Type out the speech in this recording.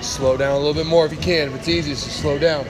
Slow down a little bit more if you can. If it's easy, just slow down.